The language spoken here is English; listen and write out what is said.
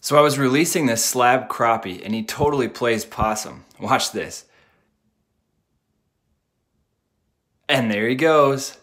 So I was releasing this slab crappie and he totally plays possum. Watch this. And there he goes.